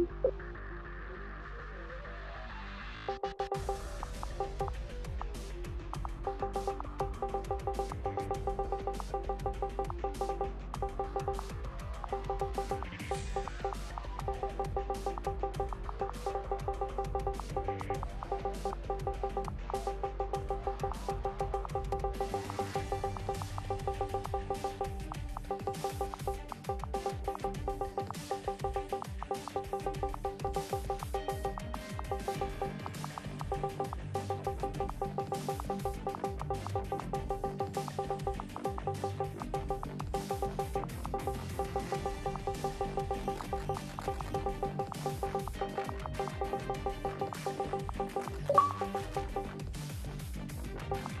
you Thank you.